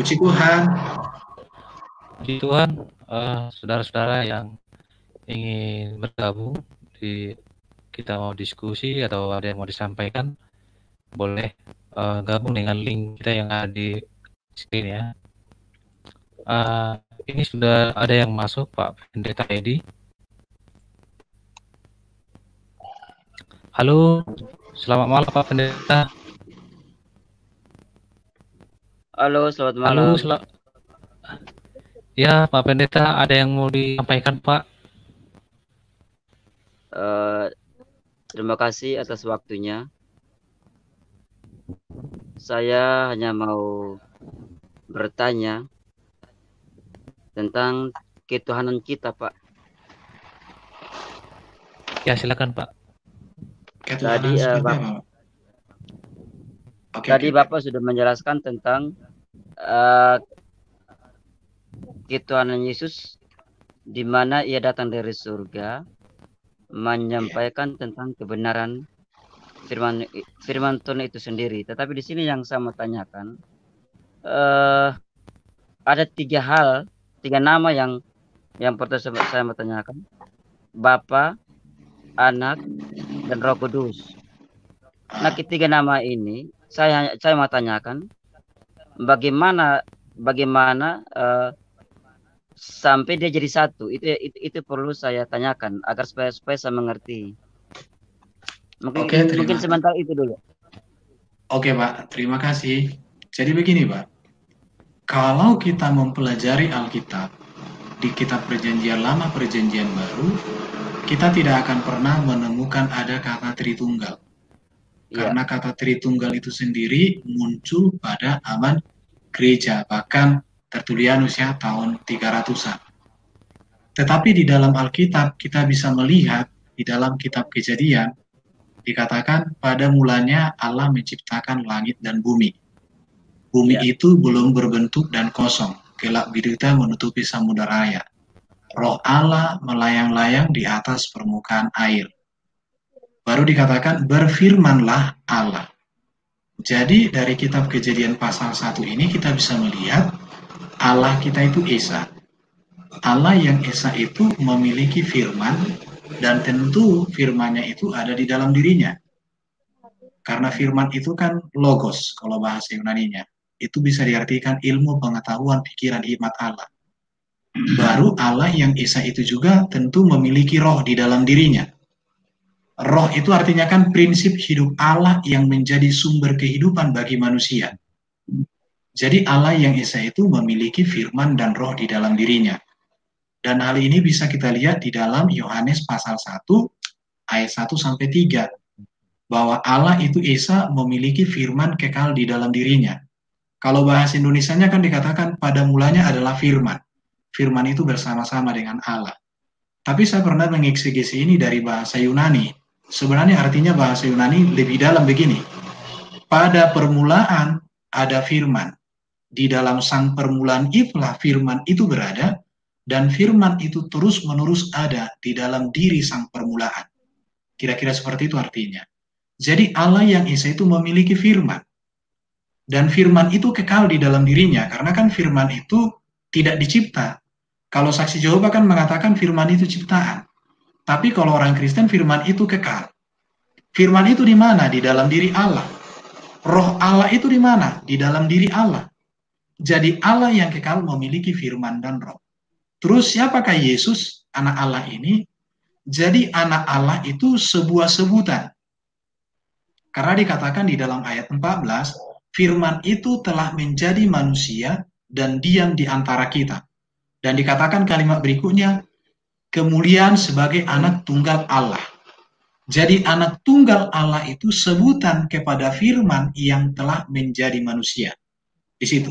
Puji Tuhan. Puji Tuhan, uh, saudara-saudara yang ingin bergabung di kita mau diskusi atau ada yang mau disampaikan, boleh uh, gabung dengan link kita yang ada di screen ya. Uh, ini sudah ada yang masuk Pak Pendeta Edi. Halo, selamat malam Pak Pendeta. Halo, selamat malam. Halo, sel ya Pak Pendeta, ada yang mau disampaikan Pak? Uh, terima kasih atas waktunya. Saya hanya mau bertanya tentang ketuhanan kita, Pak. Ya, silakan Pak. Ketuhanan Tadi, uh, Bapak, okay, Tadi okay. Bapak sudah menjelaskan tentang uh, Tuhan Yesus di mana ia datang dari surga menyampaikan tentang kebenaran firman firman Tuhan itu sendiri. Tetapi di sini yang saya mau tanyakan uh, ada tiga hal, tiga nama yang yang pertama saya mau tanyakan. Bapa, Anak, dan Roh Kudus. Nah, ketiga nama ini saya saya mau tanyakan bagaimana bagaimana uh, sampai dia jadi satu? Itu, itu itu perlu saya tanyakan agar supaya supaya saya mengerti. Mungkin Oke, terima. mungkin sebentar itu dulu. Oke Pak. Terima kasih. Jadi begini Pak. Kalau kita mempelajari Alkitab di kitab perjanjian lama perjanjian baru kita tidak akan pernah menemukan ada kata Tritunggal. Karena kata Tritunggal itu sendiri muncul pada zaman gereja, bahkan Tertulianus ya tahun 300-an. Tetapi di dalam Alkitab kita bisa melihat di dalam kitab Kejadian dikatakan pada mulanya Allah menciptakan langit dan bumi. Bumi ya. itu belum berbentuk dan kosong, gelap bidita menutupi samudera raya. Roh Allah melayang-layang di atas permukaan air baru dikatakan berfirmanlah Allah. Jadi dari kitab kejadian pasal 1 ini kita bisa melihat Allah kita itu Esa. Allah yang Esa itu memiliki firman dan tentu firmannya itu ada di dalam dirinya. Karena firman itu kan logos kalau bahasa Yunaninya. Itu bisa diartikan ilmu, pengetahuan, pikiran, hikmat Allah. Baru Allah yang Esa itu juga tentu memiliki roh di dalam dirinya Roh itu artinya kan prinsip hidup Allah yang menjadi sumber kehidupan bagi manusia. Jadi Allah yang Esa itu memiliki firman dan roh di dalam dirinya. Dan hal ini bisa kita lihat di dalam Yohanes pasal 1 ayat 1 sampai 3 bahwa Allah itu Esa memiliki firman kekal di dalam dirinya. Kalau bahasa Indonesianya kan dikatakan pada mulanya adalah firman. Firman itu bersama-sama dengan Allah. Tapi saya pernah mengeksegesi ini dari bahasa Yunani Sebenarnya artinya bahasa Yunani lebih dalam begini. Pada permulaan ada firman. Di dalam sang permulaan itulah firman itu berada dan firman itu terus-menerus ada di dalam diri sang permulaan. Kira-kira seperti itu artinya. Jadi Allah yang Esa itu memiliki firman. Dan firman itu kekal di dalam dirinya karena kan firman itu tidak dicipta. Kalau saksi Jehovah kan mengatakan firman itu ciptaan. Tapi kalau orang Kristen firman itu kekal. Firman itu di mana? Di dalam diri Allah. Roh Allah itu di mana? Di dalam diri Allah. Jadi Allah yang kekal memiliki firman dan roh. Terus siapakah Yesus, anak Allah ini? Jadi anak Allah itu sebuah sebutan. Karena dikatakan di dalam ayat 14, firman itu telah menjadi manusia dan diam di antara kita. Dan dikatakan kalimat berikutnya, kemuliaan sebagai anak tunggal Allah. Jadi anak tunggal Allah itu sebutan kepada firman yang telah menjadi manusia. Di situ.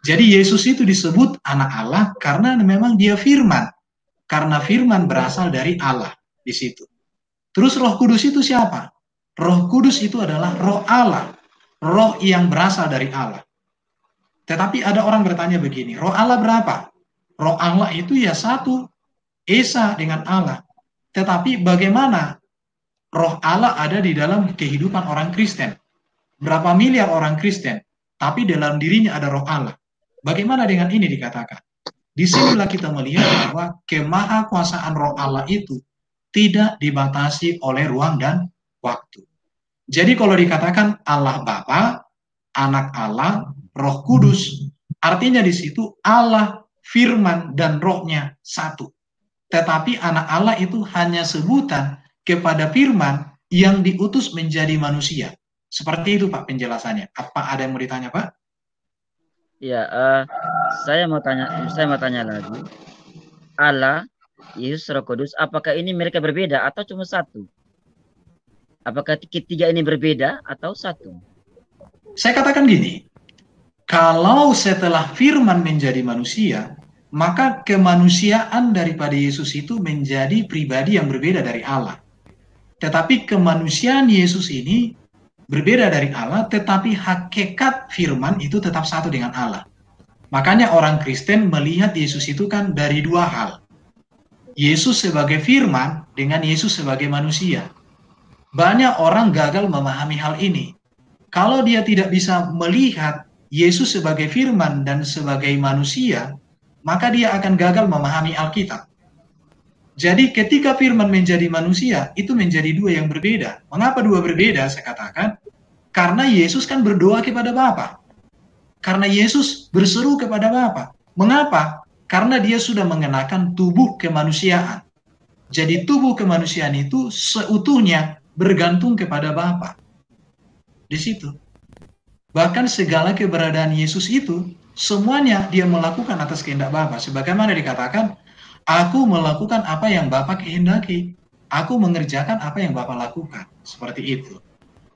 Jadi Yesus itu disebut anak Allah karena memang dia firman. Karena firman berasal dari Allah di situ. Terus Roh Kudus itu siapa? Roh Kudus itu adalah Roh Allah. Roh yang berasal dari Allah. Tetapi ada orang bertanya begini, Roh Allah berapa? Roh Allah itu ya satu, Esa dengan Allah. Tetapi bagaimana roh Allah ada di dalam kehidupan orang Kristen? Berapa miliar orang Kristen, tapi dalam dirinya ada roh Allah. Bagaimana dengan ini dikatakan? Di sinilah kita melihat bahwa kemahakuasaan roh Allah itu tidak dibatasi oleh ruang dan waktu. Jadi kalau dikatakan Allah Bapa, anak Allah, roh kudus, artinya di situ Allah, firman, dan rohnya satu. Tetapi anak Allah itu hanya sebutan kepada firman yang diutus menjadi manusia. Seperti itu Pak penjelasannya. Apa ada yang mau ditanya Pak? Ya, uh, saya mau tanya, saya mau tanya lagi. Allah, Yesus, Roh Kudus, apakah ini mereka berbeda atau cuma satu? Apakah ketiga ini berbeda atau satu? Saya katakan gini, kalau setelah firman menjadi manusia, maka kemanusiaan daripada Yesus itu menjadi pribadi yang berbeda dari Allah. Tetapi kemanusiaan Yesus ini berbeda dari Allah, tetapi hakikat firman itu tetap satu dengan Allah. Makanya orang Kristen melihat Yesus itu kan dari dua hal. Yesus sebagai firman dengan Yesus sebagai manusia. Banyak orang gagal memahami hal ini. Kalau dia tidak bisa melihat Yesus sebagai firman dan sebagai manusia, maka dia akan gagal memahami Alkitab. Jadi ketika firman menjadi manusia, itu menjadi dua yang berbeda. Mengapa dua berbeda? Saya katakan, karena Yesus kan berdoa kepada Bapa. Karena Yesus berseru kepada Bapa. Mengapa? Karena dia sudah mengenakan tubuh kemanusiaan. Jadi tubuh kemanusiaan itu seutuhnya bergantung kepada Bapa. Di situ. Bahkan segala keberadaan Yesus itu semuanya dia melakukan atas kehendak Bapa. Sebagaimana dikatakan, Aku melakukan apa yang Bapak kehendaki. Aku mengerjakan apa yang Bapak lakukan. Seperti itu.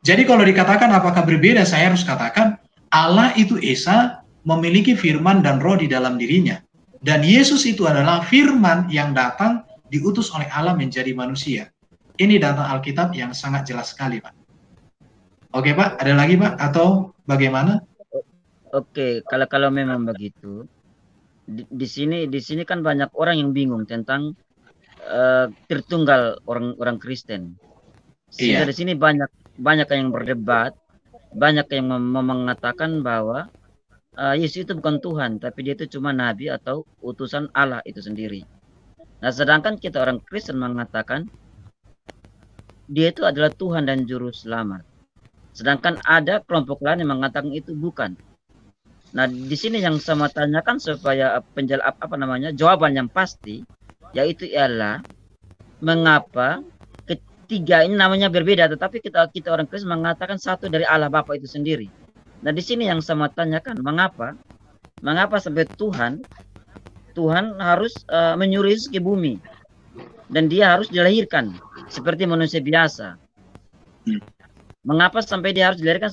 Jadi kalau dikatakan apakah berbeda, saya harus katakan Allah itu Esa memiliki firman dan roh di dalam dirinya. Dan Yesus itu adalah firman yang datang diutus oleh Allah menjadi manusia. Ini data Alkitab yang sangat jelas sekali, Pak. Oke, Pak. Ada lagi, Pak? Atau bagaimana? Oke, kalau kalau memang begitu, di, di sini di sini kan banyak orang yang bingung tentang uh, tertunggal orang orang Kristen. Sehingga iya. di sini banyak banyak yang berdebat, banyak yang mem mengatakan bahwa uh, Yesus itu bukan Tuhan, tapi dia itu cuma nabi atau utusan Allah itu sendiri. Nah, sedangkan kita orang Kristen mengatakan dia itu adalah Tuhan dan juru selamat. Sedangkan ada kelompok lain yang mengatakan itu bukan. Nah, di sini yang saya tanyakan supaya penjel apa namanya jawaban yang pasti yaitu ialah mengapa ketiga ini namanya berbeda tetapi kita kita orang Kristen mengatakan satu dari Allah Bapa itu sendiri. Nah, di sini yang saya tanyakan mengapa mengapa sampai Tuhan Tuhan harus uh, menyuruh ke bumi dan dia harus dilahirkan seperti manusia biasa. Mengapa sampai dia harus dilahirkan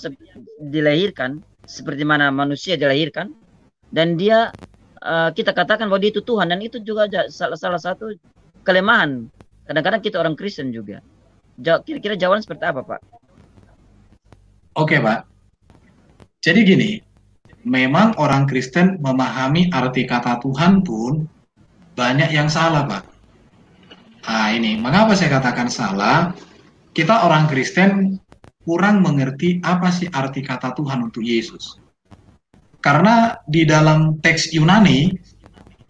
dilahirkan seperti mana manusia dilahirkan. Dan dia uh, kita katakan bahwa dia itu Tuhan. Dan itu juga salah, salah satu kelemahan. Kadang-kadang kita orang Kristen juga. Kira-kira jawaban seperti apa Pak? Oke Pak. Jadi gini memang orang Kristen memahami arti kata Tuhan pun banyak yang salah Pak. Nah ini mengapa saya katakan salah? Kita orang Kristen kurang mengerti apa sih arti kata Tuhan untuk Yesus. Karena di dalam teks Yunani,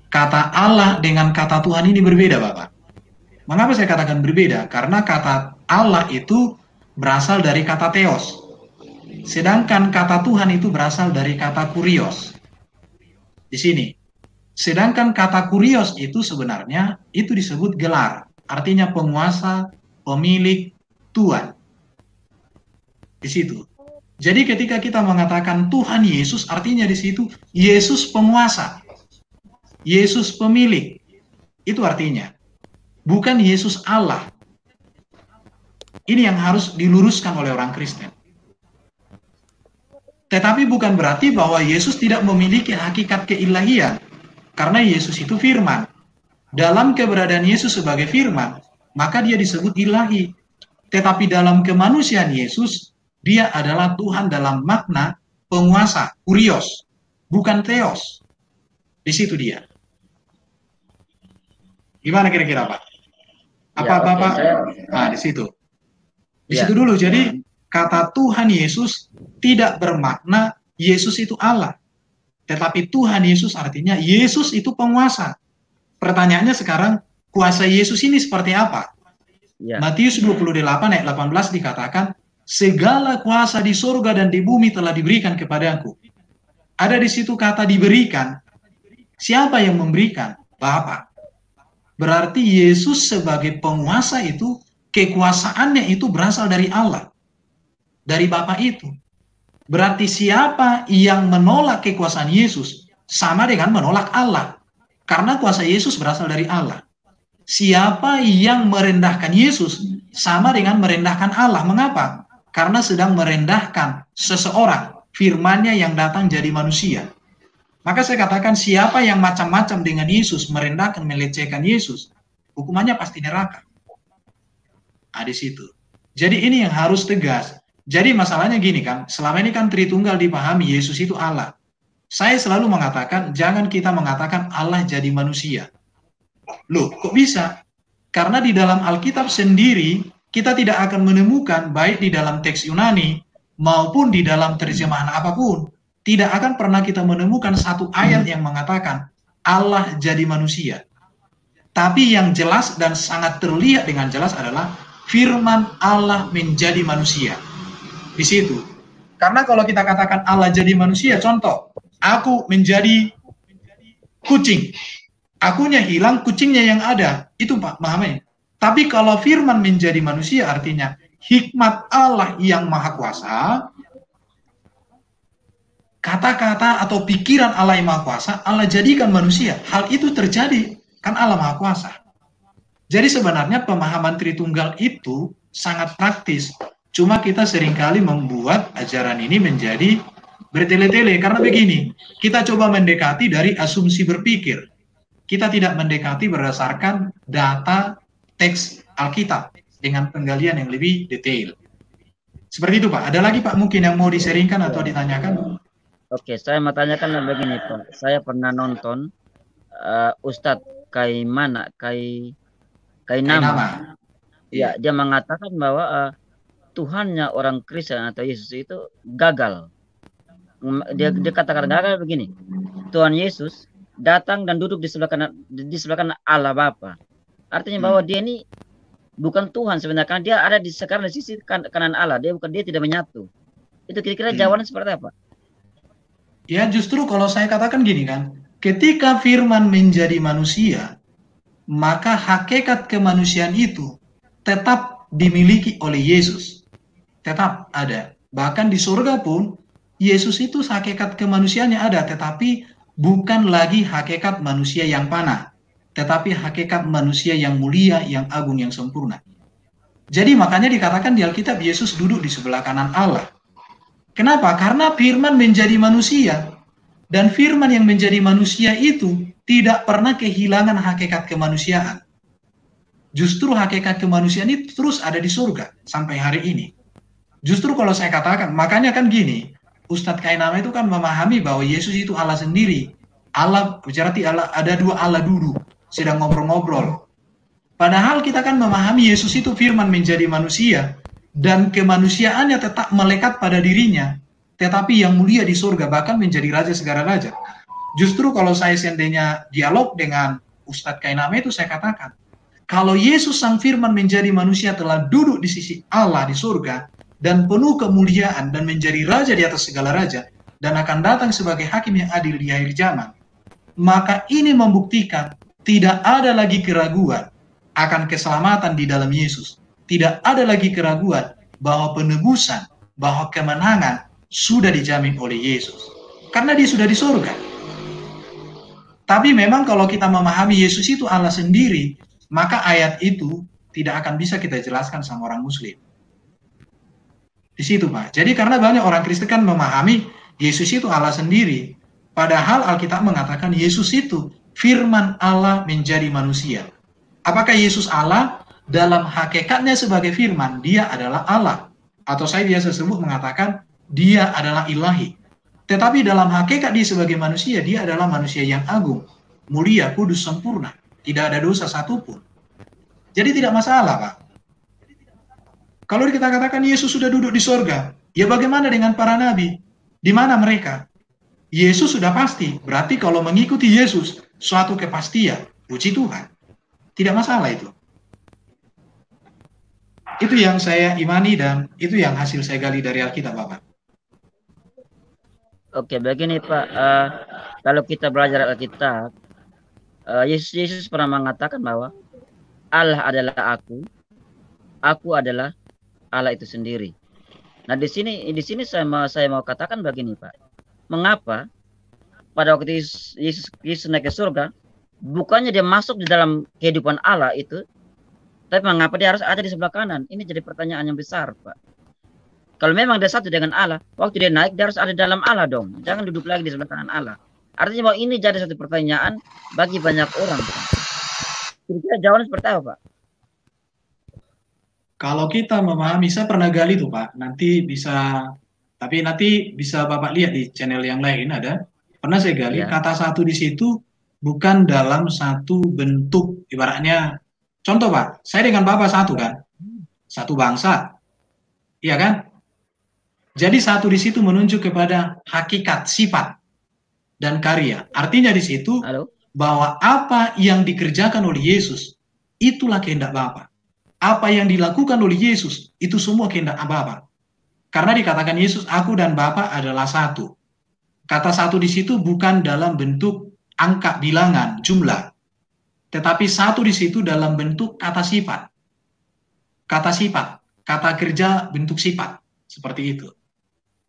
kata Allah dengan kata Tuhan ini berbeda, Bapak. Mengapa saya katakan berbeda? Karena kata Allah itu berasal dari kata theos. Sedangkan kata Tuhan itu berasal dari kata kurios. Di sini. Sedangkan kata kurios itu sebenarnya itu disebut gelar. Artinya penguasa, pemilik, Tuhan di situ. Jadi ketika kita mengatakan Tuhan Yesus, artinya di situ Yesus penguasa, Yesus pemilik. Itu artinya. Bukan Yesus Allah. Ini yang harus diluruskan oleh orang Kristen. Tetapi bukan berarti bahwa Yesus tidak memiliki hakikat keilahian. Karena Yesus itu firman. Dalam keberadaan Yesus sebagai firman, maka dia disebut ilahi. Tetapi dalam kemanusiaan Yesus, dia adalah Tuhan dalam makna penguasa, kurios, bukan teos. Di situ dia. Gimana kira-kira Pak? Apa ya, Bapak? Okay, Nah, di situ. Di ya. situ dulu. Jadi kata Tuhan Yesus tidak bermakna Yesus itu Allah. Tetapi Tuhan Yesus artinya Yesus itu penguasa. Pertanyaannya sekarang, kuasa Yesus ini seperti apa? Ya. Matius 28 ayat 18 dikatakan, segala kuasa di surga dan di bumi telah diberikan kepadaku. Ada di situ kata diberikan. Siapa yang memberikan? Bapa. Berarti Yesus sebagai penguasa itu, kekuasaannya itu berasal dari Allah. Dari Bapa itu. Berarti siapa yang menolak kekuasaan Yesus, sama dengan menolak Allah. Karena kuasa Yesus berasal dari Allah. Siapa yang merendahkan Yesus, sama dengan merendahkan Allah. Mengapa? Karena sedang merendahkan seseorang, firmannya yang datang jadi manusia. Maka saya katakan siapa yang macam-macam dengan Yesus, merendahkan, melecehkan Yesus, hukumannya pasti neraka. Nah, di situ. Jadi ini yang harus tegas. Jadi masalahnya gini kan, selama ini kan Tritunggal dipahami Yesus itu Allah. Saya selalu mengatakan, jangan kita mengatakan Allah jadi manusia. Loh, kok bisa? Karena di dalam Alkitab sendiri, kita tidak akan menemukan baik di dalam teks Yunani maupun di dalam terjemahan apa pun tidak akan pernah kita menemukan satu ayat yang mengatakan Allah jadi manusia. Tapi yang jelas dan sangat terlihat dengan jelas adalah firman Allah menjadi manusia. Di situ. Karena kalau kita katakan Allah jadi manusia, contoh, aku menjadi kucing. Akunya hilang, kucingnya yang ada. Itu Pak, pahami. Tapi kalau firman menjadi manusia artinya hikmat Allah yang maha kuasa kata-kata atau pikiran Allah yang Maha Kuasa, Allah jadikan manusia. Hal itu terjadi, kan Allah Maha Kuasa. Jadi sebenarnya pemahaman Tritunggal itu sangat praktis. Cuma kita sering kali membuat ajaran ini menjadi bertele-tele. Karena begini, kita coba mendekati dari asumsi berpikir. Kita tidak mendekati berdasarkan data teks Alkitab dengan penggalian yang lebih detail. Seperti itu Pak. Ada lagi Pak mungkin yang mau diseringkan atau ditanyakan? Oke, saya mau tanyakan begini Pak. Saya pernah nonton uh, Ustadz Kaimana, Kai Kainama. nama. Ya, dia mengatakan bahwa uh, Tuhannya orang Kristen atau Yesus itu gagal. Dia, dia katakan gagal begini. Tuhan Yesus datang dan duduk di sebelah kanan di sebelah kanan Allah Bapa. Artinya bahwa dia ini bukan Tuhan sebenarnya karena dia ada di sekarang di sisi kan, kanan Allah. Dia bukan dia tidak menyatu. Itu kira-kira hmm. jawaban seperti apa? Ya justru kalau saya katakan gini kan, ketika firman menjadi manusia, maka hakikat kemanusiaan itu tetap dimiliki oleh Yesus. Tetap ada. Bahkan di surga pun, Yesus itu hakikat kemanusiaannya ada, tetapi bukan lagi hakikat manusia yang panah, tetapi hakikat manusia yang mulia, yang agung, yang sempurna. Jadi makanya dikatakan di Alkitab Yesus duduk di sebelah kanan Allah. Kenapa? Karena firman menjadi manusia. Dan firman yang menjadi manusia itu tidak pernah kehilangan hakikat kemanusiaan. Justru hakikat kemanusiaan itu terus ada di surga sampai hari ini. Justru kalau saya katakan, makanya kan gini, Ustadz Kainama itu kan memahami bahwa Yesus itu Allah sendiri. Allah, berarti Allah, ada dua Allah dulu, sedang ngobrol-ngobrol. Padahal kita kan memahami Yesus itu firman menjadi manusia, dan kemanusiaannya tetap melekat pada dirinya, tetapi yang mulia di surga bahkan menjadi raja segala raja. Justru kalau saya seandainya dialog dengan Ustadz Kainame itu saya katakan, kalau Yesus Sang Firman menjadi manusia telah duduk di sisi Allah di surga dan penuh kemuliaan dan menjadi raja di atas segala raja dan akan datang sebagai hakim yang adil di akhir zaman, maka ini membuktikan tidak ada lagi keraguan akan keselamatan di dalam Yesus tidak ada lagi keraguan bahwa penebusan, bahwa kemenangan sudah dijamin oleh Yesus. Karena dia sudah di surga. Tapi memang kalau kita memahami Yesus itu Allah sendiri, maka ayat itu tidak akan bisa kita jelaskan sama orang muslim. Di situ Pak. Jadi karena banyak orang Kristen kan memahami Yesus itu Allah sendiri. Padahal Alkitab mengatakan Yesus itu firman Allah menjadi manusia. Apakah Yesus Allah? dalam hakikatnya sebagai firman, dia adalah Allah. Atau saya biasa sebut mengatakan, dia adalah ilahi. Tetapi dalam hakikat dia sebagai manusia, dia adalah manusia yang agung, mulia, kudus, sempurna. Tidak ada dosa satupun. Jadi tidak masalah, Pak. Kalau kita katakan Yesus sudah duduk di sorga, ya bagaimana dengan para nabi? Di mana mereka? Yesus sudah pasti. Berarti kalau mengikuti Yesus, suatu kepastian. Puji Tuhan. Tidak masalah itu. Itu yang saya imani dan itu yang hasil saya gali dari Alkitab, Bapak. Oke, begini Pak. Uh, kalau kita belajar Alkitab, uh, Yesus, Yesus pernah mengatakan bahwa Allah adalah aku, aku adalah Allah itu sendiri. Nah di sini di sini saya mau saya mau katakan begini Pak, mengapa pada waktu Yesus, Yesus naik ke surga, bukannya dia masuk di dalam kehidupan Allah itu, tapi mengapa dia harus ada di sebelah kanan? Ini jadi pertanyaan yang besar, Pak. Kalau memang dia satu dengan Allah, waktu dia naik dia harus ada dalam Allah dong. Jangan duduk lagi di sebelah kanan Allah. Artinya bahwa ini jadi satu pertanyaan bagi banyak orang. Kira-kira jawabannya seperti apa, Pak? Kalau kita memahami, saya pernah gali tuh Pak. Nanti bisa, tapi nanti bisa Bapak lihat di channel yang lain ada. Pernah saya gali, ya. kata satu di situ bukan dalam satu bentuk, ibaratnya Contoh Pak, saya dengan Bapak satu kan, satu bangsa, iya kan? Jadi satu di situ menunjuk kepada hakikat, sifat, dan karya. Artinya di situ Halo? bahwa apa yang dikerjakan oleh Yesus itulah kehendak Bapa. Apa yang dilakukan oleh Yesus itu semua kehendak Bapa. Karena dikatakan Yesus, aku dan Bapa adalah satu. Kata satu di situ bukan dalam bentuk angka bilangan, jumlah, tetapi satu di situ dalam bentuk kata sifat. Kata sifat, kata kerja bentuk sifat, seperti itu.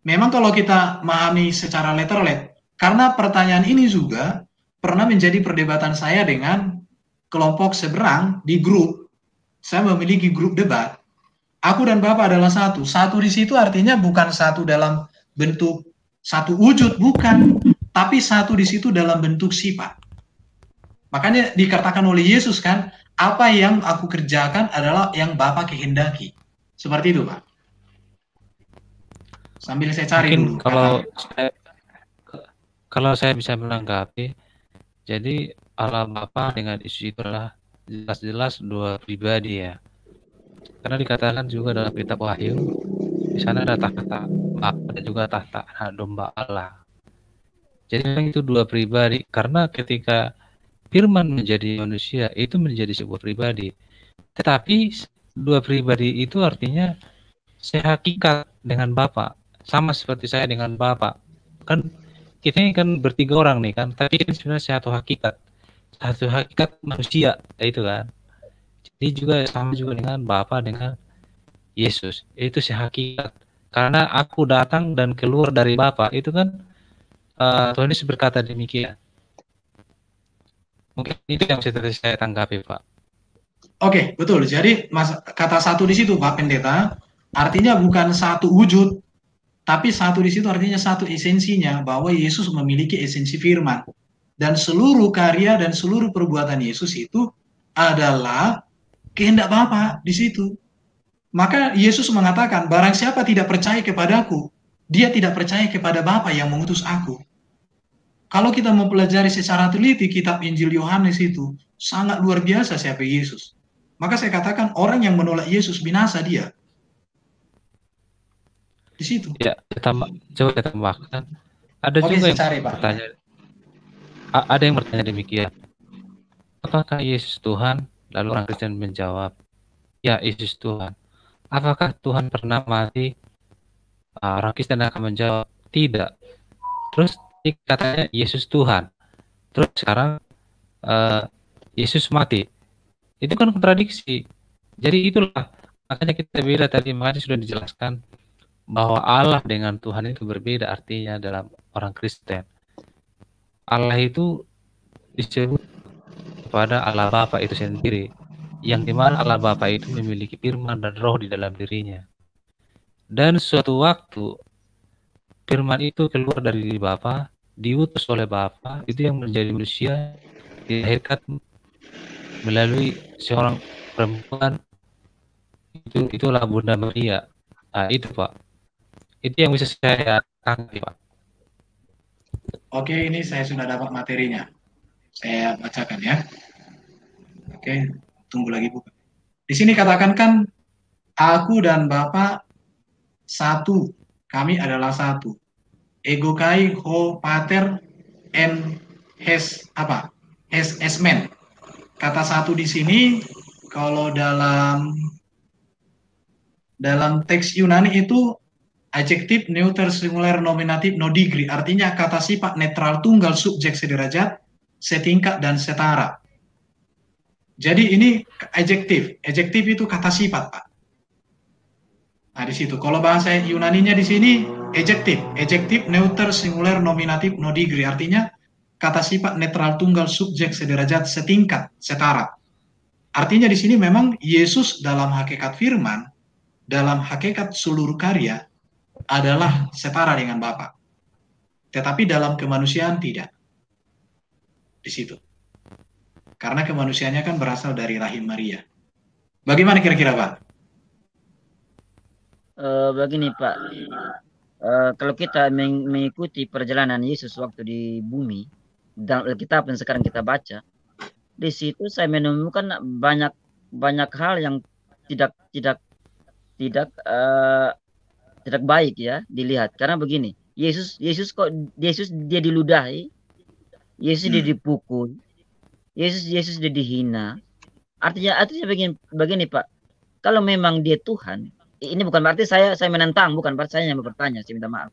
Memang kalau kita memahami secara letterlet, karena pertanyaan ini juga pernah menjadi perdebatan saya dengan kelompok seberang di grup. Saya memiliki grup debat. Aku dan Bapak adalah satu. Satu di situ artinya bukan satu dalam bentuk satu wujud, bukan. Tapi satu di situ dalam bentuk sifat. Makanya dikatakan oleh Yesus kan, apa yang aku kerjakan adalah yang Bapak kehendaki. Seperti itu, Pak. Sambil saya cari Mungkin dulu. Kalau saya, kalau saya bisa menanggapi, jadi Allah Bapa dengan isu itu adalah jelas-jelas dua pribadi ya. Karena dikatakan juga dalam kitab Wahyu, di sana ada tahta Bapa dan juga tahta anak domba Allah. Jadi itu dua pribadi karena ketika firman menjadi manusia itu menjadi sebuah pribadi. Tetapi dua pribadi itu artinya sehakikat dengan Bapak, sama seperti saya dengan Bapak. Kan kita ini kan bertiga orang nih kan, tapi kan sebenarnya satu hakikat. Satu hakikat manusia, itu kan. Jadi juga sama juga dengan Bapak dengan Yesus. Itu sehakikat. Karena aku datang dan keluar dari Bapak, itu kan uh, Tuhan Yesus berkata demikian Mungkin itu yang bisa saya tanggapi, Pak. Oke, betul. Jadi mas, kata satu di situ, Pak Pendeta, artinya bukan satu wujud, tapi satu di situ artinya satu esensinya bahwa Yesus memiliki esensi firman. Dan seluruh karya dan seluruh perbuatan Yesus itu adalah kehendak Bapa di situ. Maka Yesus mengatakan, barang siapa tidak percaya kepadaku, dia tidak percaya kepada Bapa yang mengutus aku. Kalau kita mempelajari secara teliti kitab Injil Yohanes itu sangat luar biasa siapa Yesus. Maka saya katakan orang yang menolak Yesus binasa dia. Di situ. Ya, kita coba kita tambahkan. Ada Oke, juga yang cari, bertanya. Pak. Ada yang bertanya demikian. Apakah Yesus Tuhan? Lalu orang Kristen menjawab, ya Yesus Tuhan. Apakah Tuhan pernah mati? Ah, orang Kristen akan menjawab, tidak. Terus katanya Yesus Tuhan. Terus sekarang uh, Yesus mati. Itu kan kontradiksi. Jadi itulah makanya kita beda tadi makanya sudah dijelaskan bahwa Allah dengan Tuhan itu berbeda artinya dalam orang Kristen. Allah itu disebut kepada Allah Bapa itu sendiri yang di mana Allah Bapa itu memiliki firman dan roh di dalam dirinya. Dan suatu waktu firman itu keluar dari diri Bapa, diutus oleh Bapa, itu yang menjadi manusia dilahirkan melalui seorang perempuan itu itulah Bunda Maria. Nah, itu Pak. Itu yang bisa saya tanggapi Pak. Oke, ini saya sudah dapat materinya. Saya bacakan ya. Oke, tunggu lagi buka. Di sini katakan kan aku dan Bapak satu. Kami adalah satu. ego kai ho pater en hes apa hes esmen kata satu di sini kalau dalam dalam teks Yunani itu adjektif neuter singular nominatif no degree artinya kata sifat netral tunggal subjek sederajat setingkat dan setara jadi ini adjektif adjektif itu kata sifat pak nah di situ kalau bahasa Yunaninya di sini adjektif adjektif neuter singular nominatif no degree artinya kata sifat netral tunggal subjek sederajat setingkat setara artinya di sini memang Yesus dalam hakikat firman dalam hakikat seluruh karya adalah setara dengan Bapa. Tetapi dalam kemanusiaan tidak. Di situ. Karena kemanusiaannya kan berasal dari rahim Maria. Bagaimana kira-kira Pak? Uh, begini Pak, uh, kalau kita mengikuti perjalanan Yesus waktu di bumi, dalam Alkitab yang sekarang kita baca, di situ saya menemukan banyak banyak hal yang tidak tidak tidak uh, tidak baik ya dilihat karena begini Yesus Yesus kok Yesus dia diludahi Yesus hmm. dia dipukul Yesus Yesus dia dihina artinya artinya begini begini Pak kalau memang dia Tuhan ini bukan berarti saya saya menentang bukan berarti saya yang bertanya saya minta maaf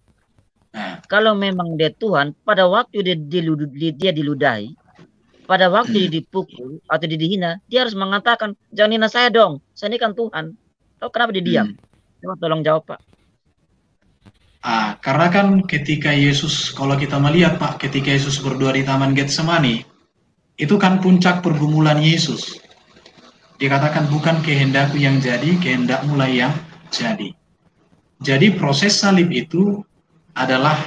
kalau memang dia Tuhan pada waktu dia diludahi, dia diludahi pada waktu dia dipukul atau dia dihina dia harus mengatakan jangan hina saya dong saya ini kan Tuhan Tahu kenapa dia diam? Hmm. Coba tolong jawab, Pak. Ah, karena kan ketika Yesus, kalau kita melihat Pak, ketika Yesus berdoa di Taman Getsemani, itu kan puncak pergumulan Yesus. Dikatakan bukan kehendakku yang jadi, kehendak mulai yang jadi. Jadi proses salib itu adalah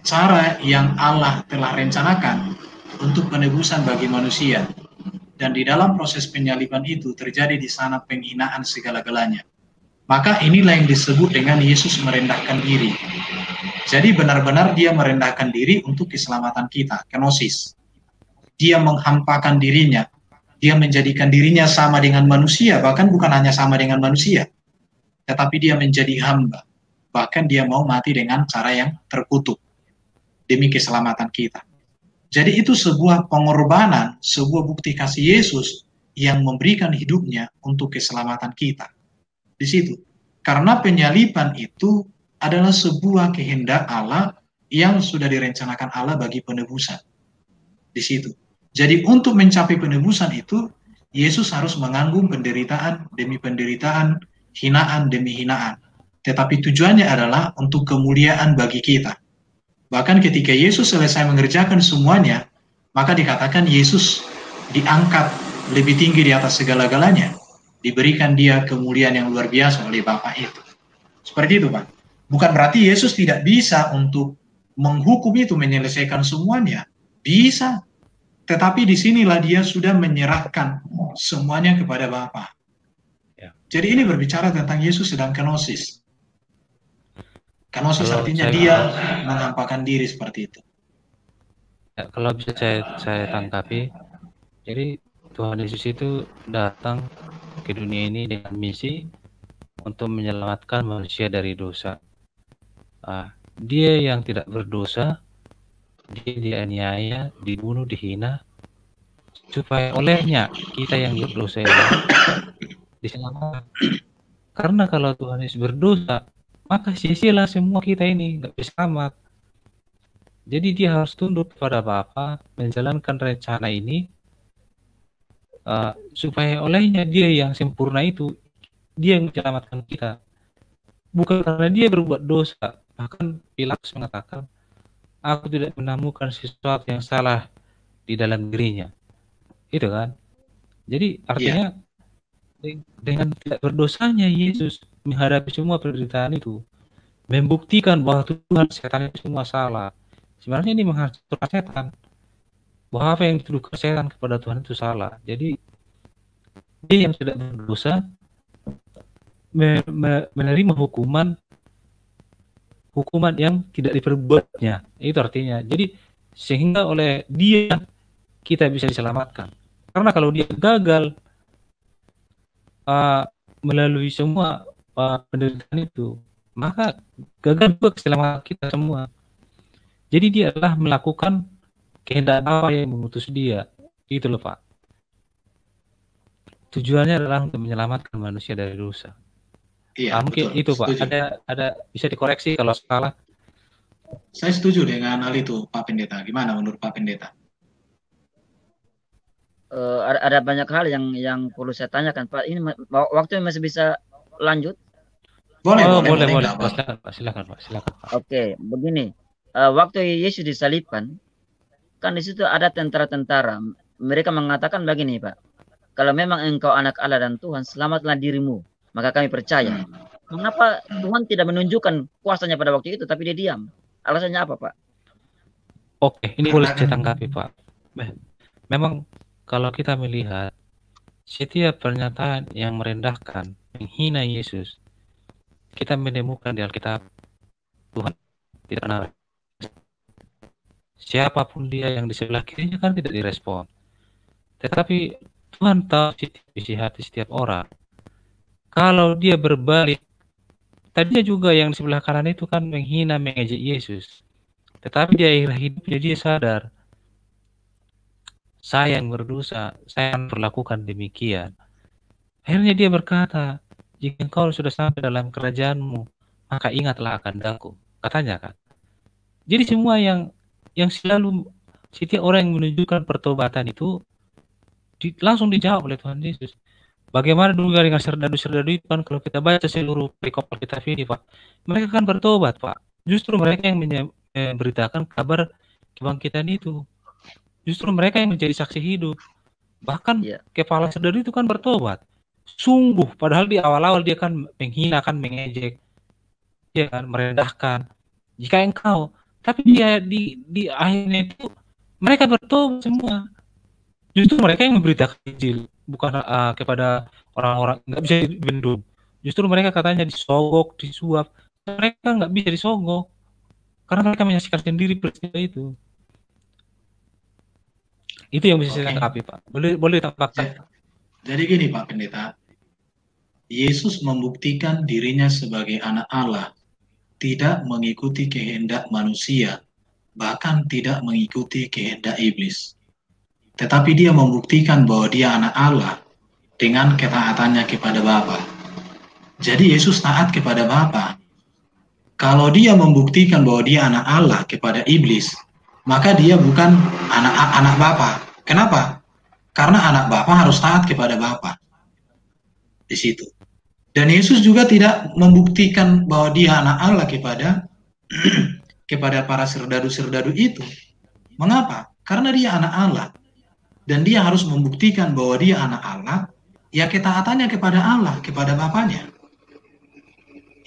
cara yang Allah telah rencanakan untuk penebusan bagi manusia. Dan di dalam proses penyaliban itu terjadi di sana penghinaan segala-galanya. Maka inilah yang disebut dengan Yesus merendahkan diri. Jadi benar-benar dia merendahkan diri untuk keselamatan kita, kenosis. Dia menghampakan dirinya, dia menjadikan dirinya sama dengan manusia, bahkan bukan hanya sama dengan manusia, tetapi dia menjadi hamba. Bahkan dia mau mati dengan cara yang terkutuk demi keselamatan kita. Jadi itu sebuah pengorbanan, sebuah bukti kasih Yesus yang memberikan hidupnya untuk keselamatan kita di situ. Karena penyaliban itu adalah sebuah kehendak Allah yang sudah direncanakan Allah bagi penebusan. Di situ. Jadi untuk mencapai penebusan itu, Yesus harus menanggung penderitaan demi penderitaan, hinaan demi hinaan. Tetapi tujuannya adalah untuk kemuliaan bagi kita. Bahkan ketika Yesus selesai mengerjakan semuanya, maka dikatakan Yesus diangkat lebih tinggi di atas segala-galanya diberikan dia kemuliaan yang luar biasa oleh Bapa itu. Seperti itu, Pak. Bukan berarti Yesus tidak bisa untuk menghukum itu, menyelesaikan semuanya. Bisa. Tetapi di sinilah dia sudah menyerahkan semuanya kepada Bapa. Ya. Jadi ini berbicara tentang Yesus sedang kenosis. Kenosis kalau artinya dia menampakkan diri seperti itu. Ya, kalau bisa saya, saya tangkapi, jadi Tuhan Yesus itu datang ke dunia ini dengan misi untuk menyelamatkan manusia dari dosa. Ah, dia yang tidak berdosa, dia dianiaya, dibunuh, dihina, supaya olehnya kita yang berdosa diselamatkan. Karena kalau Tuhan Yesus berdosa, maka sia-sialah semua kita ini nggak bisa selamat. Jadi dia harus tunduk kepada Bapa, menjalankan rencana ini uh, supaya olehnya dia yang sempurna itu dia yang menyelamatkan kita bukan karena dia berbuat dosa bahkan Pilatus mengatakan aku tidak menemukan sesuatu yang salah di dalam dirinya itu kan jadi artinya yeah. dengan tidak berdosanya Yesus menghadapi semua penderitaan itu membuktikan bahwa Tuhan setan itu semua salah sebenarnya ini menghancurkan setan bahwa apa yang dituduhkan setan kepada Tuhan itu salah. Jadi dia yang tidak berdosa me me menerima hukuman hukuman yang tidak diperbuatnya. Itu artinya. Jadi sehingga oleh dia kita bisa diselamatkan. Karena kalau dia gagal uh, melalui semua uh, penderitaan itu, maka gagal juga keselamatan kita semua. Jadi dia adalah melakukan kehendak apa yang mengutus dia. Itu loh Pak. Tujuannya adalah untuk menyelamatkan manusia dari dosa. Iya, ah, mungkin betul. itu Pak. Setuju. Ada ada bisa dikoreksi kalau salah. Saya setuju dengan hal itu, Pak Pendeta. Gimana menurut Pak Pendeta? Uh, ada, ada banyak hal yang yang perlu saya tanyakan Pak. Ini waktu masih bisa lanjut? Boleh, oh, boleh, boleh, boleh. boleh. Silakan, Pak. Silakan, Pak. Silakan, Pak. Oke, begini. Uh, waktu Yesus disalibkan, kan di situ ada tentara-tentara. Mereka mengatakan begini, Pak. Kalau memang engkau anak Allah dan Tuhan, selamatlah dirimu. Maka kami percaya. Mengapa Tuhan tidak menunjukkan kuasanya pada waktu itu, tapi dia diam? Alasannya apa, Pak? Oke, ini boleh saya tanggapi, Pak. Memang kalau kita melihat setiap pernyataan yang merendahkan, menghina Yesus, kita menemukan di Alkitab Tuhan tidak pernah siapa pun dia yang di sebelah kirinya kan tidak direspon. Tetapi Tuhan tahu isi hati setiap orang. Kalau dia berbalik, tadinya juga yang di sebelah kanan itu kan menghina, mengejek Yesus. Tetapi di akhir hidupnya dia sadar, saya yang berdosa, saya yang perlakukan demikian. Akhirnya dia berkata, jika engkau sudah sampai dalam kerajaanmu, maka ingatlah akan daku. Katanya kan. Jadi semua yang yang selalu setiap orang yang menunjukkan pertobatan itu di, langsung dijawab oleh Tuhan Yesus. Bagaimana dulu dengan serdadu-serdadu itu kan kalau kita baca seluruh perikop kita ini Pak, mereka kan bertobat Pak. Justru mereka yang memberitakan kabar kebangkitan itu. Justru mereka yang menjadi saksi hidup. Bahkan ya. kepala serdadu itu kan bertobat. Sungguh, padahal di awal-awal dia kan menghina, kan mengejek, dia kan merendahkan. Jika engkau tapi dia di di akhirnya itu mereka bertobat semua justru mereka yang memberitakan Injil bukan uh, kepada orang-orang nggak bisa dibendung. Justru mereka katanya disogok disuap. Mereka nggak bisa disogok. Karena mereka menyaksikan sendiri peristiwa itu. Itu yang bisa okay. saya tanggapi pak. Boleh boleh tambahkan jadi gini pak pendeta. Yesus membuktikan dirinya sebagai anak Allah. Tidak mengikuti kehendak manusia, bahkan tidak mengikuti kehendak iblis. Tetapi dia membuktikan bahwa dia anak Allah dengan ketaatannya kepada Bapa. Jadi Yesus taat kepada Bapa. Kalau dia membuktikan bahwa dia anak Allah kepada iblis, maka dia bukan anak-anak Bapa. Kenapa? Karena anak Bapa harus taat kepada Bapa. Di situ. Dan Yesus juga tidak membuktikan bahwa dia anak Allah kepada kepada para serdadu-serdadu itu. Mengapa? Karena dia anak Allah. Dan dia harus membuktikan bahwa dia anak Allah, ya ketaatannya kepada Allah, kepada Bapaknya.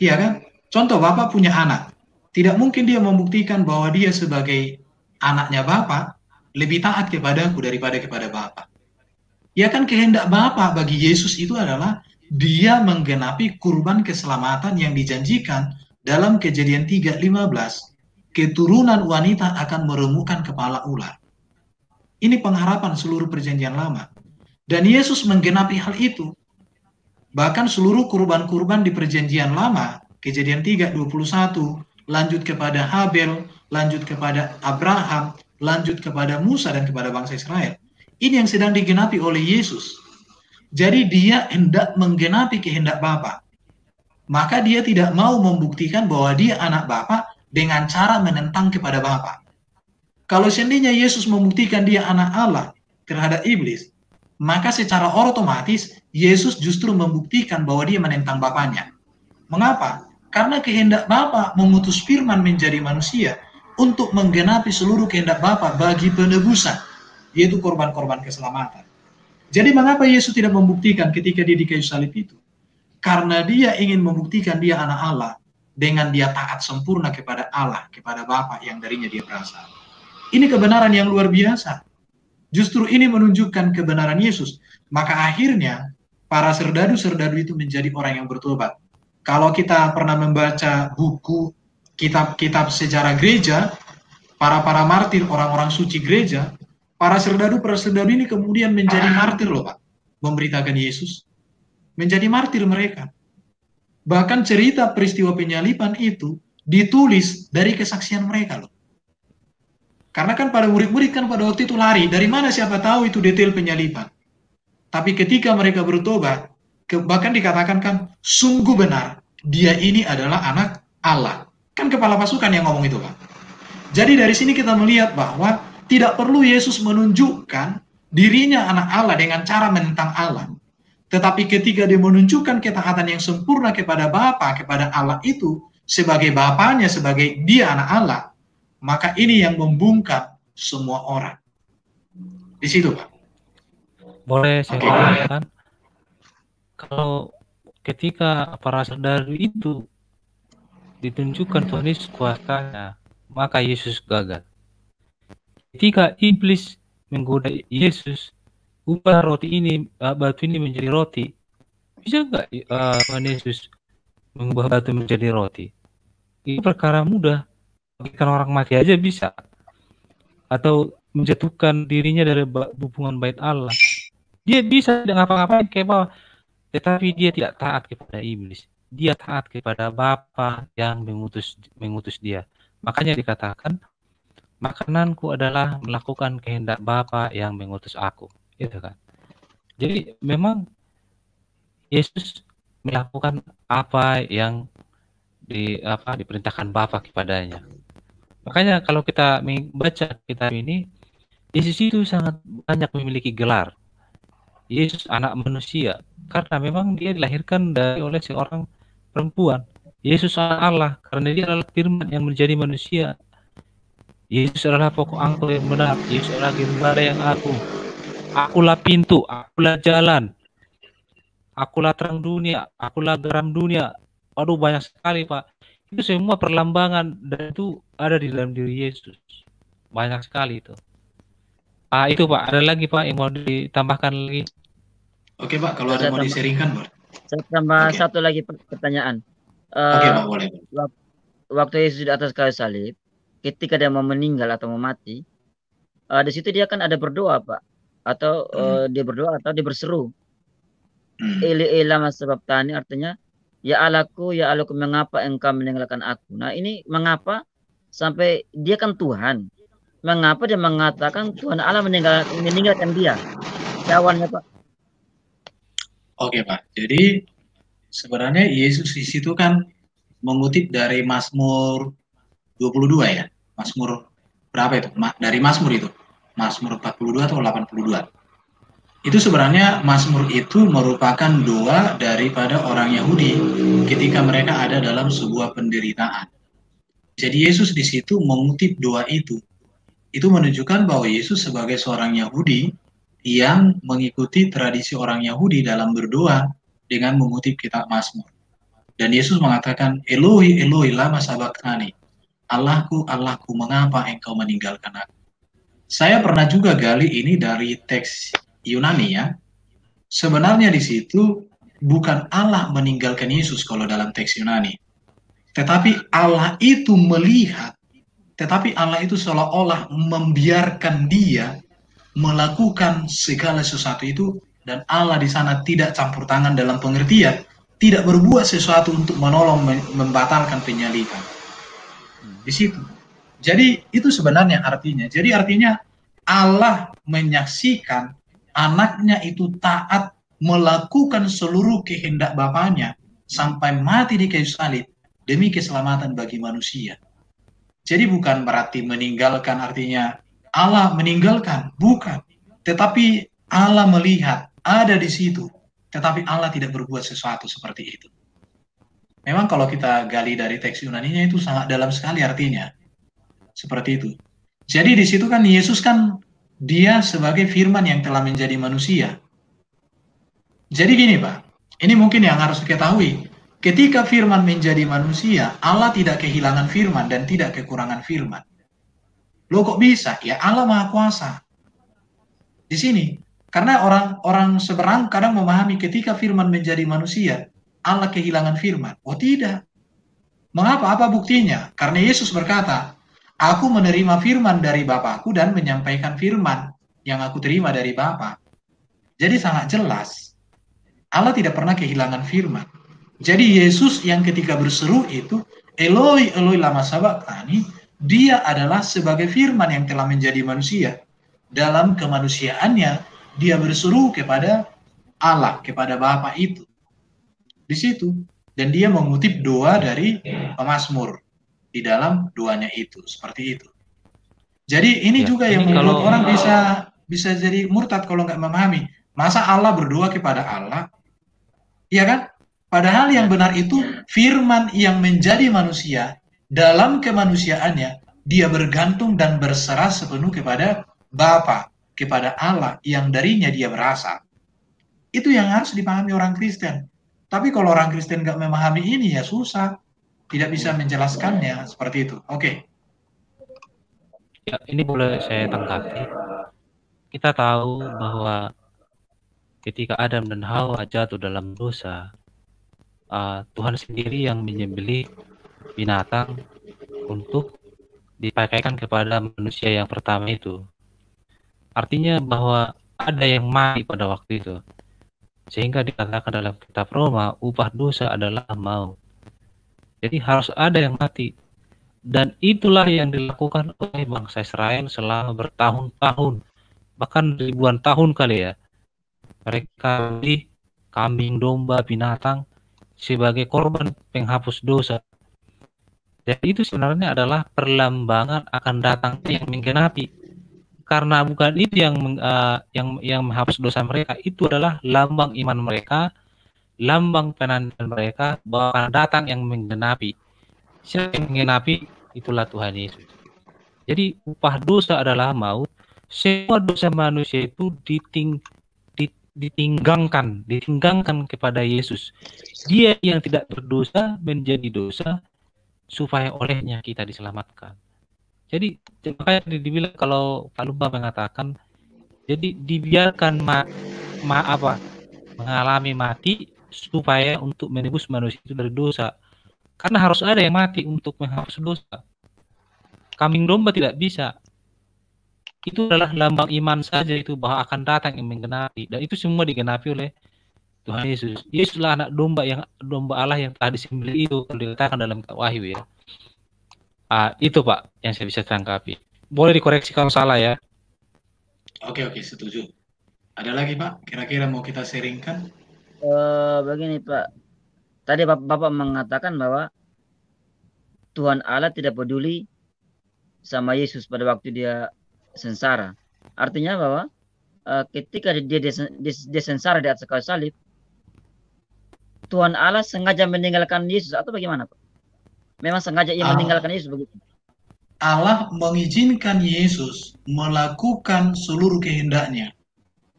Iya kan? Contoh Bapak punya anak. Tidak mungkin dia membuktikan bahwa dia sebagai anaknya Bapak lebih taat kepadaku daripada kepada Bapak. Ya kan kehendak Bapak bagi Yesus itu adalah dia menggenapi kurban keselamatan yang dijanjikan dalam kejadian 3.15 keturunan wanita akan meremukan kepala ular. Ini pengharapan seluruh perjanjian lama. Dan Yesus menggenapi hal itu. Bahkan seluruh kurban-kurban di perjanjian lama, kejadian 3.21, lanjut kepada Habel, lanjut kepada Abraham, lanjut kepada Musa dan kepada bangsa Israel. Ini yang sedang digenapi oleh Yesus. Jadi dia hendak menggenapi kehendak Bapa. Maka dia tidak mau membuktikan bahwa dia anak Bapa dengan cara menentang kepada Bapa. Kalau seandainya Yesus membuktikan dia anak Allah terhadap iblis, maka secara otomatis Yesus justru membuktikan bahwa dia menentang Bapaknya. Mengapa? Karena kehendak Bapa memutus firman menjadi manusia untuk menggenapi seluruh kehendak Bapa bagi penebusan, yaitu korban-korban keselamatan. Jadi mengapa Yesus tidak membuktikan ketika dia di kayu salib itu? Karena dia ingin membuktikan dia anak Allah dengan dia taat sempurna kepada Allah, kepada Bapa yang darinya dia berasal. Ini kebenaran yang luar biasa. Justru ini menunjukkan kebenaran Yesus. Maka akhirnya para serdadu-serdadu itu menjadi orang yang bertobat. Kalau kita pernah membaca buku kitab-kitab sejarah gereja, para-para martir, orang-orang suci gereja, Para serdadu para serdadu ini kemudian menjadi martir loh Pak, memberitakan Yesus. Menjadi martir mereka. Bahkan cerita peristiwa penyalipan itu ditulis dari kesaksian mereka loh. Karena kan pada murid-murid kan pada waktu itu lari. Dari mana siapa tahu itu detail penyaliban. Tapi ketika mereka bertobat, bahkan dikatakan kan, sungguh benar, dia ini adalah anak Allah. Kan kepala pasukan yang ngomong itu Pak. Jadi dari sini kita melihat bahwa tidak perlu Yesus menunjukkan dirinya anak Allah dengan cara menentang Allah. Tetapi ketika dia menunjukkan ketaatan yang sempurna kepada Bapa, kepada Allah itu, sebagai Bapaknya, sebagai dia anak Allah, maka ini yang membungkam semua orang. Di situ, Pak. Boleh saya okay. katakan, kalau ketika para saudari itu ditunjukkan Tuhan Yesus kuasanya, maka Yesus gagal. Ketika iblis menggoda Yesus, ubah roti ini, uh, batu ini menjadi roti, bisa nggak uh, Tuhan Yesus mengubah batu menjadi roti? Ini perkara mudah kan orang mati aja bisa. Atau menjatuhkan dirinya dari hubungan baik Allah. Dia bisa apa-apa kayak bawah tetapi dia tidak taat kepada iblis. Dia taat kepada Bapa yang mengutus mengutus dia. Makanya dikatakan makananku adalah melakukan kehendak Bapa yang mengutus aku. Itu kan. Jadi memang Yesus melakukan apa yang di apa diperintahkan Bapa kepadanya Makanya kalau kita membaca kitab ini, Yesus itu sangat banyak memiliki gelar. Yesus anak manusia karena memang dia dilahirkan dari oleh seorang perempuan. Yesus anak Allah karena dia adalah firman yang menjadi manusia. Yesus adalah pokok angkul yang benar. Yesus adalah gembala yang aku. Akulah pintu, akulah jalan. Akulah terang dunia, akulah garam dunia. Aduh banyak sekali Pak itu semua perlambangan dan itu ada di dalam diri Yesus. Banyak sekali itu. Ah itu pak. Ada lagi pak yang mau ditambahkan lagi? Oke pak. Kalau ada mau diseringkan pak. saya tambah okay. satu lagi pertanyaan. Uh, oke pak. Boleh waktu Yesus di atas kayu salib ketika dia mau meninggal atau mau mati uh, di situ dia kan ada berdoa pak. Atau hmm. uh, dia berdoa atau dia berseru. Hmm. Eli Elama sebab tani artinya Ya Allahku, ya Allahku, mengapa engkau meninggalkan aku? Nah ini mengapa sampai dia kan Tuhan. Mengapa dia mengatakan Tuhan Allah meninggal, meninggalkan dia? Jawabannya Pak. Oke Pak, jadi sebenarnya Yesus di situ kan mengutip dari Mazmur 22 ya. Mazmur berapa itu? Dari Mazmur itu. Mazmur 42 atau 82 itu sebenarnya Mazmur itu merupakan doa daripada orang Yahudi ketika mereka ada dalam sebuah penderitaan. Jadi Yesus di situ mengutip doa itu. Itu menunjukkan bahwa Yesus sebagai seorang Yahudi yang mengikuti tradisi orang Yahudi dalam berdoa dengan mengutip kitab Mazmur. Dan Yesus mengatakan, Elohi, Elohi, lama sabakthani. Allahku, Allahku, mengapa engkau meninggalkan aku? Saya pernah juga gali ini dari teks Yunani ya, sebenarnya di situ bukan Allah meninggalkan Yesus kalau dalam teks Yunani. Tetapi Allah itu melihat, tetapi Allah itu seolah-olah membiarkan dia melakukan segala sesuatu itu dan Allah di sana tidak campur tangan dalam pengertian, tidak berbuat sesuatu untuk menolong membatalkan penyaliban. Di situ. Jadi itu sebenarnya artinya. Jadi artinya Allah menyaksikan anaknya itu taat melakukan seluruh kehendak bapaknya sampai mati di kayu salib demi keselamatan bagi manusia. Jadi bukan berarti meninggalkan artinya Allah meninggalkan, bukan. Tetapi Allah melihat ada di situ, tetapi Allah tidak berbuat sesuatu seperti itu. Memang kalau kita gali dari teks Yunaninya itu sangat dalam sekali artinya. Seperti itu. Jadi di situ kan Yesus kan dia sebagai firman yang telah menjadi manusia. Jadi gini Pak, ini mungkin yang harus diketahui. Ketika firman menjadi manusia, Allah tidak kehilangan firman dan tidak kekurangan firman. Lo kok bisa? Ya Allah Maha Kuasa. Di sini, karena orang-orang seberang kadang memahami ketika firman menjadi manusia, Allah kehilangan firman. Oh tidak. Mengapa? Apa buktinya? Karena Yesus berkata, Aku menerima firman dari Bapakku dan menyampaikan firman yang aku terima dari Bapa. Jadi sangat jelas, Allah tidak pernah kehilangan firman. Jadi Yesus yang ketika berseru itu, Eloi, Eloi lama sabakthani, dia adalah sebagai firman yang telah menjadi manusia. Dalam kemanusiaannya, dia berseru kepada Allah, kepada Bapa itu. Di situ. Dan dia mengutip doa dari pemazmur di dalam doanya itu. Seperti itu. Jadi ini ya, juga yang membuat kalau... orang bisa bisa jadi murtad kalau nggak memahami. Masa Allah berdoa kepada Allah? Iya kan? Padahal yang benar itu firman yang menjadi manusia dalam kemanusiaannya dia bergantung dan berserah sepenuh kepada Bapa, kepada Allah yang darinya dia berasal. Itu yang harus dipahami orang Kristen. Tapi kalau orang Kristen nggak memahami ini ya susah, tidak bisa menjelaskannya seperti itu. Oke. Okay. Ya, ini boleh saya tanggapi. Kita tahu bahwa ketika Adam dan Hawa jatuh dalam dosa, uh, Tuhan sendiri yang menyembelih binatang untuk dipakaikan kepada manusia yang pertama itu. Artinya bahwa ada yang mati pada waktu itu. Sehingga dikatakan dalam kitab Roma, upah dosa adalah maut. Jadi harus ada yang mati. Dan itulah yang dilakukan oleh bangsa Israel selama bertahun-tahun, bahkan ribuan tahun kali ya. Mereka beli kambing, domba, binatang sebagai korban penghapus dosa. Jadi itu sebenarnya adalah perlambangan akan datang yang menggenapi. Karena bukan itu yang uh, yang yang menghapus dosa mereka, itu adalah lambang iman mereka, lambang penantian mereka bahwa datang yang menggenapi. Siapa yang menggenapi? Itulah Tuhan Yesus. Jadi upah dosa adalah maut. Semua dosa manusia itu diting, ditinggalkan, ditinggalkan kepada Yesus. Dia yang tidak berdosa menjadi dosa supaya olehnya kita diselamatkan. Jadi makanya dibilang kalau Pak Lumba mengatakan jadi dibiarkan ma, ma apa mengalami mati supaya untuk menebus manusia itu dari dosa. Karena harus ada yang mati untuk menghapus dosa. Kambing domba tidak bisa itu adalah lambang iman saja itu bahwa akan datang yang menggenapi dan itu semua digenapi oleh Tuhan Yesus. Yesuslah anak domba yang domba Allah yang telah disembelih itu dikatakan dalam Wahyu ya. Ah, itu Pak yang saya bisa tangkapi. Boleh dikoreksi kalau salah ya. Oke oke setuju. Ada lagi Pak? Kira-kira mau kita sharingkan? Uh, begini Pak. Tadi Bapak, Bapak mengatakan bahwa Tuhan Allah tidak peduli sama Yesus pada waktu dia sengsara. Artinya bahwa uh, ketika dia sengsara di atas kayu salib, Tuhan Allah sengaja meninggalkan Yesus atau bagaimana Pak? Memang sengaja ia meninggalkan Yesus begitu? Allah mengizinkan Yesus melakukan seluruh kehendaknya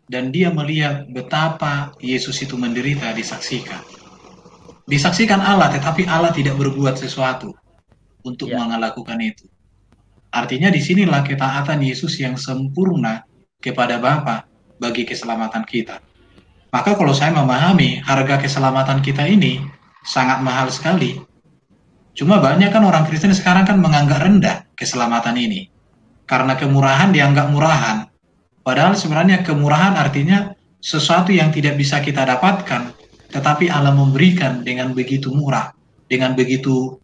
dan dia melihat betapa Yesus itu menderita disaksikan. Disaksikan Allah tetapi Allah tidak berbuat sesuatu untuk ya. melakukan itu. Artinya di sinilah ketaatan Yesus yang sempurna kepada Bapa bagi keselamatan kita. Maka kalau saya memahami harga keselamatan kita ini sangat mahal sekali. Cuma banyak kan orang Kristen sekarang kan menganggap rendah keselamatan ini. Karena kemurahan dianggap murahan. Padahal sebenarnya kemurahan artinya sesuatu yang tidak bisa kita dapatkan, tetapi Allah memberikan dengan begitu murah, dengan begitu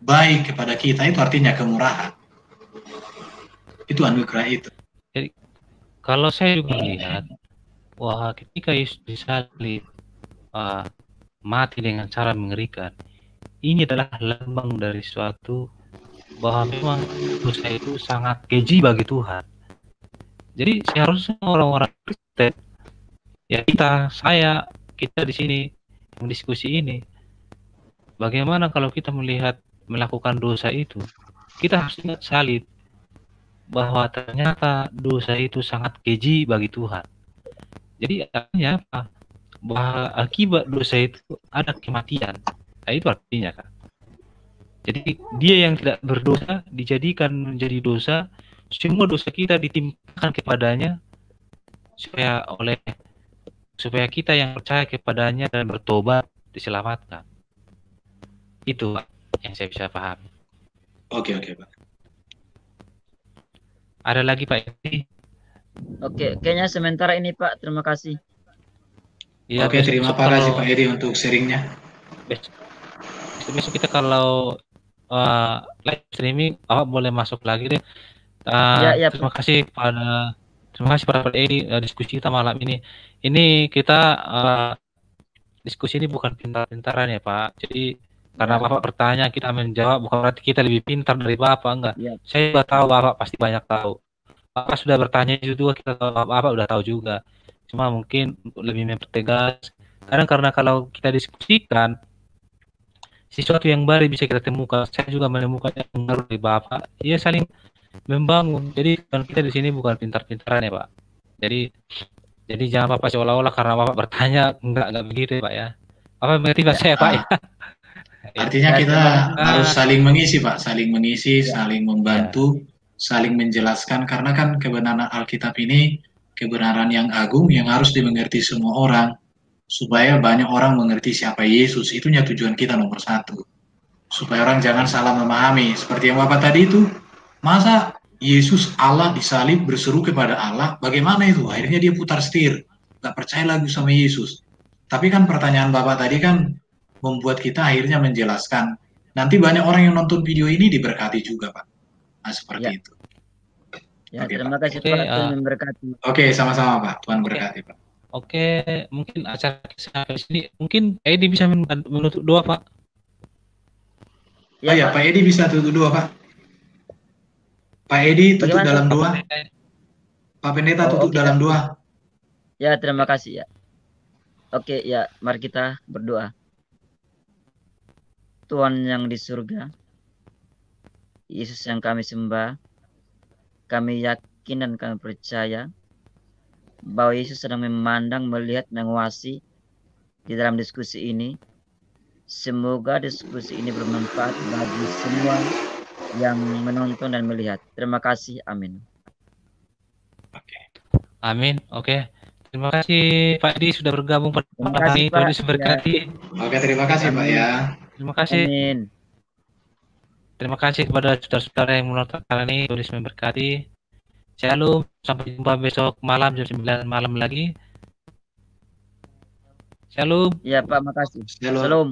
baik kepada kita, itu artinya kemurahan itu anugerah itu. Jadi kalau saya juga melihat wah ketika Yesus disalib uh, mati dengan cara mengerikan, ini adalah lambang dari suatu bahwa memang dosa itu sangat keji bagi Tuhan. Jadi seharusnya orang-orang Kristen, ya kita, saya, kita di sini mendiskusi ini, bagaimana kalau kita melihat melakukan dosa itu, kita harus ingat salib bahwa ternyata dosa itu sangat keji bagi Tuhan. Jadi artinya apa? Bahwa akibat dosa itu ada kematian. Nah, itu artinya kan. Jadi dia yang tidak berdosa dijadikan menjadi dosa, semua dosa kita ditimpakan kepadanya supaya oleh supaya kita yang percaya kepadanya dan bertobat diselamatkan. Itu yang saya bisa pahami. Oke oke Pak. Ada lagi Pak Edi? Oke, kayaknya sementara ini Pak. Terima kasih. Ya, Oke, terima kasih Pak Edi untuk sharingnya. Besok, besok kita kalau uh, live streaming, Bapak boleh masuk lagi deh. Uh, ya, ya. Terima kasih pada terima kasih pada Edi uh, diskusi kita malam ini. Ini kita uh, diskusi ini bukan pintar-pintaran ya Pak. Jadi karena ya. Bapak bertanya kita menjawab bukan berarti kita lebih pintar dari Bapak enggak. Ya. Saya juga tahu Bapak pasti banyak tahu. Bapak sudah bertanya juga kita tahu Bapak udah tahu juga. Cuma mungkin lebih mempertegas. Kadang karena kalau kita diskusikan sesuatu yang baru bisa kita temukan. Saya juga menemukan yang baru di Bapak. Iya saling membangun. Jadi kan kita di sini bukan pintar-pintaran ya Pak. Jadi jadi jangan Bapak seolah-olah karena Bapak bertanya enggak enggak begitu ya Pak ya. Apa mengerti Pak saya Pak ya? Artinya kita harus saling mengisi Pak, saling mengisi, ya. saling membantu, ya. saling menjelaskan karena kan kebenaran Alkitab ini kebenaran yang agung yang harus dimengerti semua orang supaya banyak orang mengerti siapa Yesus. Itunya tujuan kita nomor satu. Supaya orang jangan salah memahami. Seperti yang Bapak tadi itu, masa Yesus Allah disalib berseru kepada Allah, bagaimana itu? Akhirnya dia putar setir, gak percaya lagi sama Yesus. Tapi kan pertanyaan Bapak tadi kan membuat kita akhirnya menjelaskan. Nanti banyak orang yang nonton video ini diberkati juga, Pak. Nah, seperti ya. itu. Ya, Oke, terima kasih Pak. Oke, uh, memberkati. Oke, sama-sama Pak. Tuhan berkati, Pak. Oke, mungkin acara sampai sini mungkin Edi bisa menutup doa, Pak. Ya, oh ya, Pak Edi bisa tutup doa, Pak. Pak Edi tutup Bagaimana? dalam doa. Pak Pendeta oh, tutup okay. dalam doa. Ya, terima kasih ya. Oke, ya, mari kita berdoa. Tuhan yang di surga, Yesus yang kami sembah, kami yakin dan kami percaya bahwa Yesus sedang memandang, melihat, menguasai di dalam diskusi ini. Semoga diskusi ini bermanfaat bagi semua yang menonton dan melihat. Terima kasih. Amin. Oke. Amin. Oke. Terima kasih Pak Edi sudah bergabung pada kami. Tuhan Yesus berkati. Oke, terima kasih Pak ya. Terima kasih. Amin. Terima kasih kepada saudara-saudara yang menonton kali ini. Tuhan memberkati. Shalom, sampai jumpa besok malam jam 9 malam lagi. Shalom. Ya Pak, makasih. Shalom. Shalom.